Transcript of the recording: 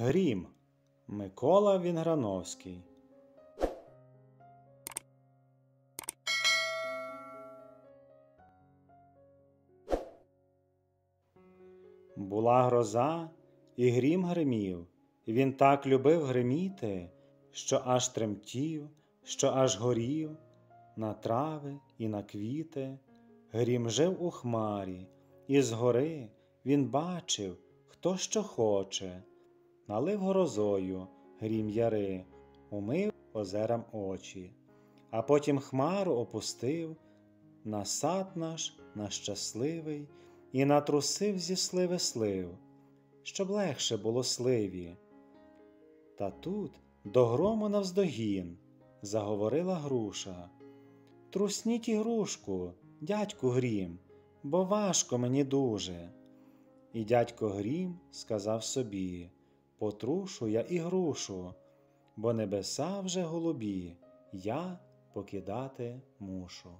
Грім Микола Вінграновський. Була гроза, і грім гримів. Він так любив гриміти, що аж тремтів, що аж горів, на трави і на квіти. Грім жив у хмарі, і згори він бачив, хто що хоче. Налив грозою грім яри, умив озерам очі, а потім хмару опустив на сад наш, на щасливий, і натрусив зі сливи слив, щоб легше було сливі. Та тут до грому навздогін заговорила груша. Трусніть ігрушку, дядьку Грім, бо важко мені дуже. І дядько Грім сказав собі Потрушу я і грушу, бо небеса вже голубі, я покидати мушу.